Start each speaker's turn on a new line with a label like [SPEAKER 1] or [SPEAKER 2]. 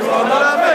[SPEAKER 1] You are not.